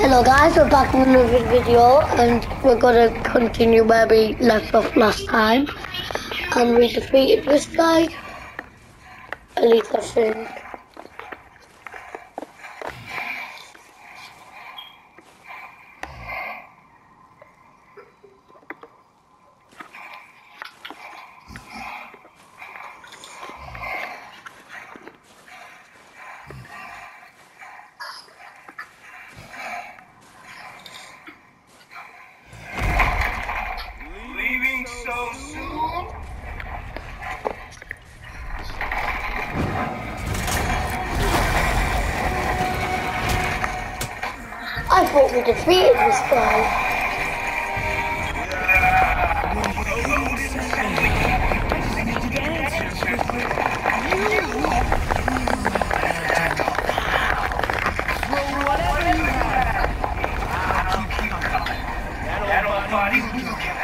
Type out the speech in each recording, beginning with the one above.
Hello guys, we're back with another video and we're gonna continue where we left off last time. And we defeated this guy. At least I think. We defeated this guy. Body have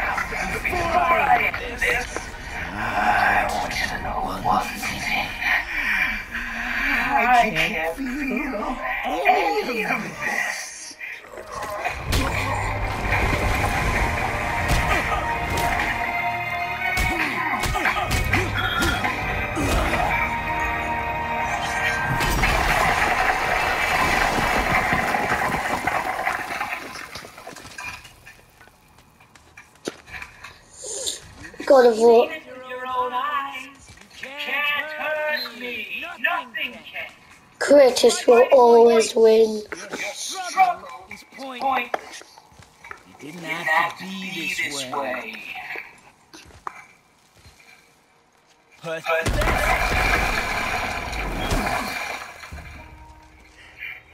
Nothing can. Kratos will always win. It didn't have to be this way.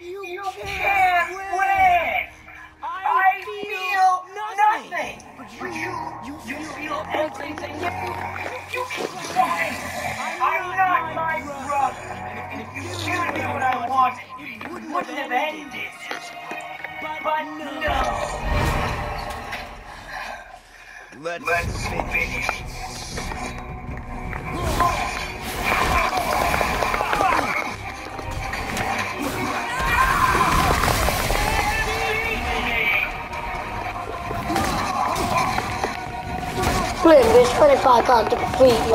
You can't win. I feel nothing. But you, you, you feel everything. You can try. I'm not my brother. And if you given me what I wanted, it wouldn't have ended. But no. Let's, Let's finish. Flynn, there's 25 can't defeat you.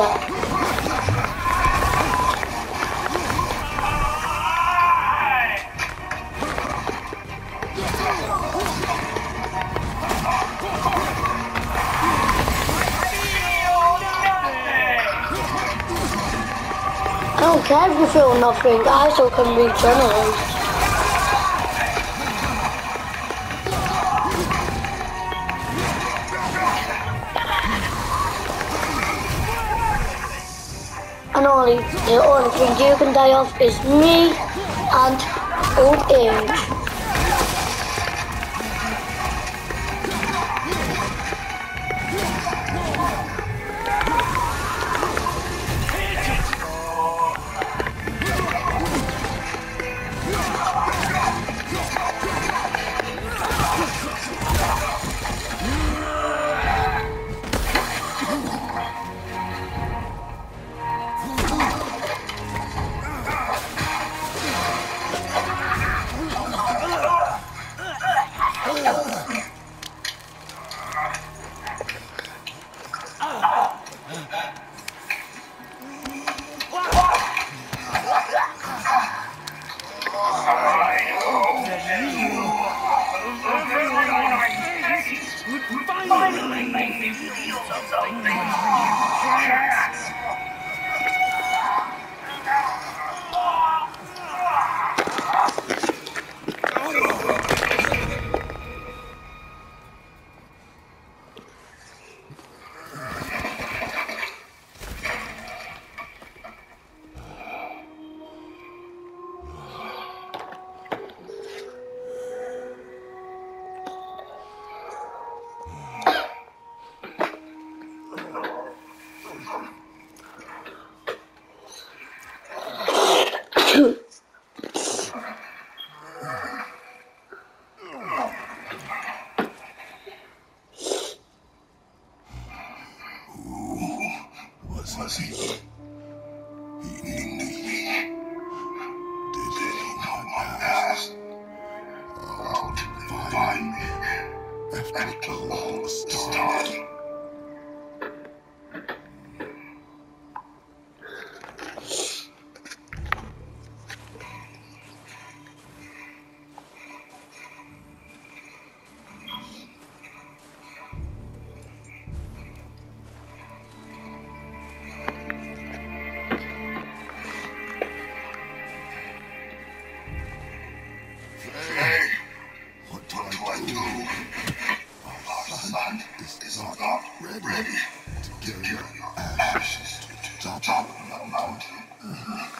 I don't care if you feel nothing, I still can regenerate. Only the only thing you can die of is me and old age. After all this time. Mm-hmm.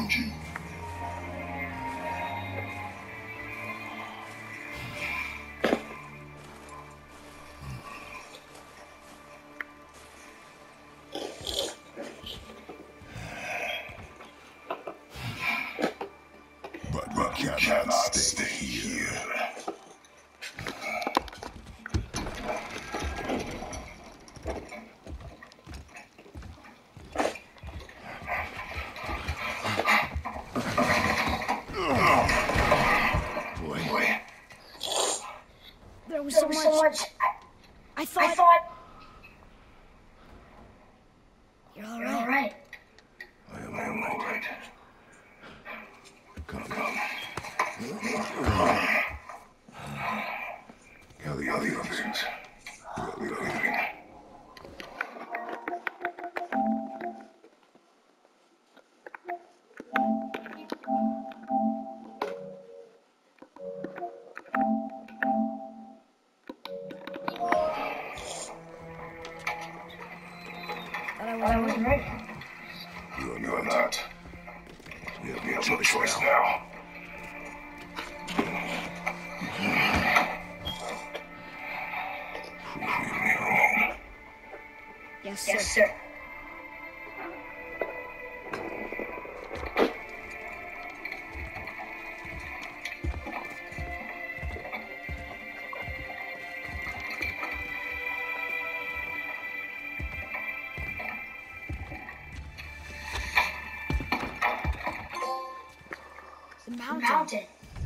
Without you. But we cannot stay here. There was so much. I thought. I thought You're all you're all right. I am all right. Oh, come, come. I I was wasn't ready. You are not. You have no choice now. Prove me wrong. Yes, sir. Yes, sir. Mountain.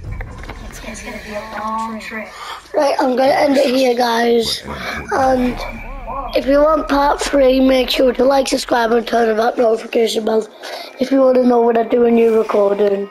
Mountain. It's gonna be a long trip. Right, I'm gonna end it here, guys. And if you want part three, make sure to like, subscribe, and turn on that notification bell if you want to know when I do a new recording.